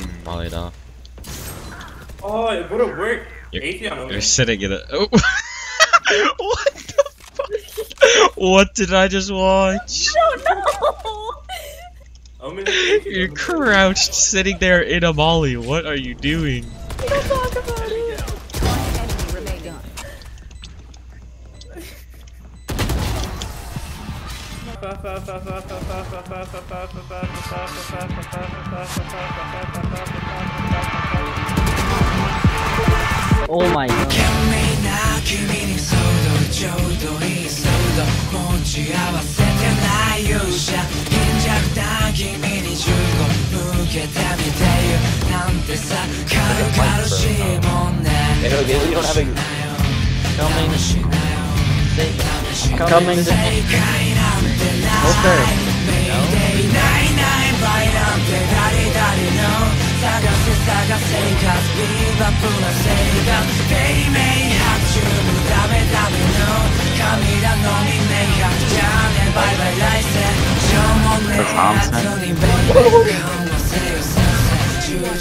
I'm Molly다. Oh, it would have worked. You're, Atheon you're sitting in a. Oh. what the fuck? What did I just watch? Omen is Atheon. You're crouched, sitting there in a molly. What are you doing? Oh my god. 君にちょうどいい速度持ち合わせてない勇者貧弱な君に15向けてみてよなんてさ軽々しいもんね Hey, look, you don't have a coming. I'm coming. Okay.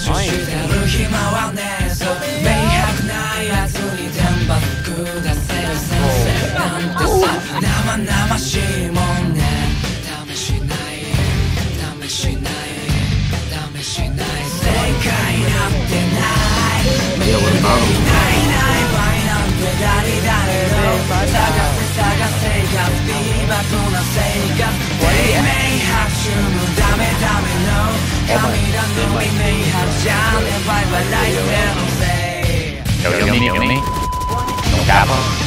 ない Kiểu giống như no, như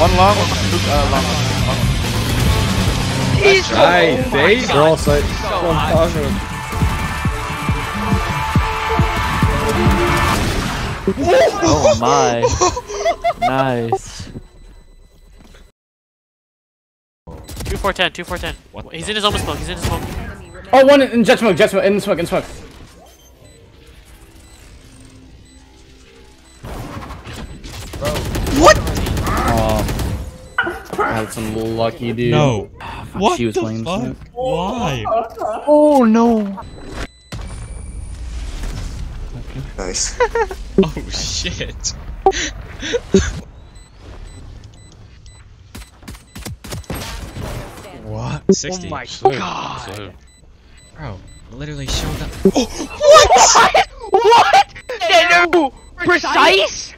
One long one. Uh, long one. He's oh my. nice. Two four ten, two four ten. What He's the in his almost smoke. He's in his smoke. Oh, one in Jett smoke, Jett smoke, in smoke, in smoke. Oh. I had some lucky dude. No. Ah, what she was the playing fuck? smoke. Why? Oh no. Nice. Oh shit. what? 60. my Salute, God. salute. Bro, literally showed up. What? What? No! Precise?